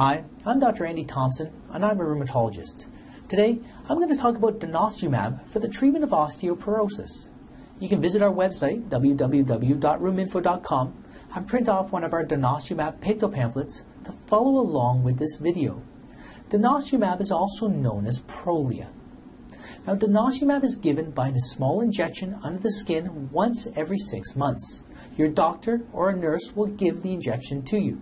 Hi, I'm Dr. Andy Thompson, and I'm a rheumatologist. Today, I'm going to talk about denosumab for the treatment of osteoporosis. You can visit our website, www.rheuminfo.com, and print off one of our denosumab picto pamphlets to follow along with this video. Denosumab is also known as Prolia. Now, denosumab is given by a small injection under the skin once every six months. Your doctor or a nurse will give the injection to you.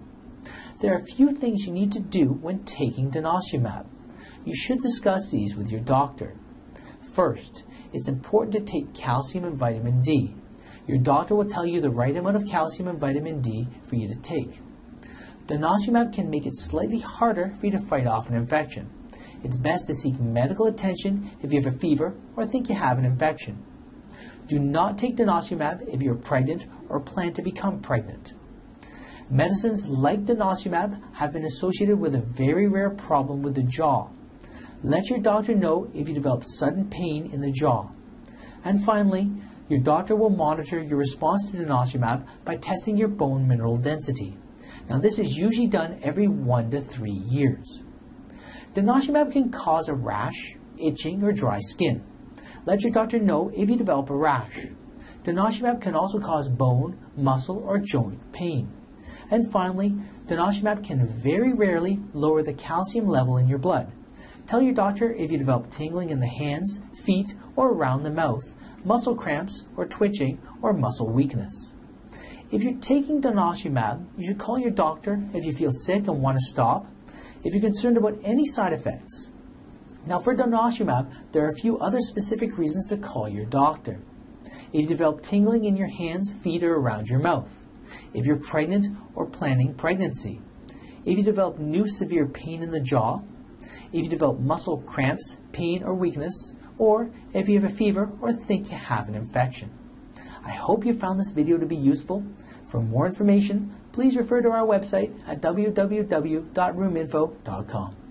There are a few things you need to do when taking denosumab. You should discuss these with your doctor. First, it's important to take calcium and vitamin D. Your doctor will tell you the right amount of calcium and vitamin D for you to take. Denosumab can make it slightly harder for you to fight off an infection. It's best to seek medical attention if you have a fever or think you have an infection. Do not take denosumab if you're pregnant or plan to become pregnant. Medicines like denosumab have been associated with a very rare problem with the jaw. Let your doctor know if you develop sudden pain in the jaw. And finally, your doctor will monitor your response to denosumab by testing your bone mineral density. Now, this is usually done every one to three years. Denosumab can cause a rash, itching, or dry skin. Let your doctor know if you develop a rash. Denosumab can also cause bone, muscle, or joint pain. And finally, denosumab can very rarely lower the calcium level in your blood. Tell your doctor if you develop tingling in the hands, feet, or around the mouth, muscle cramps, or twitching, or muscle weakness. If you're taking denosumab, you should call your doctor if you feel sick and want to stop, if you're concerned about any side effects. Now, for denosumab, there are a few other specific reasons to call your doctor. If you develop tingling in your hands, feet, or around your mouth, if you're pregnant or planning pregnancy, if you develop new severe pain in the jaw, if you develop muscle cramps, pain, or weakness, or if you have a fever or think you have an infection. I hope you found this video to be useful. For more information, please refer to our website at www.rheuminfo.com.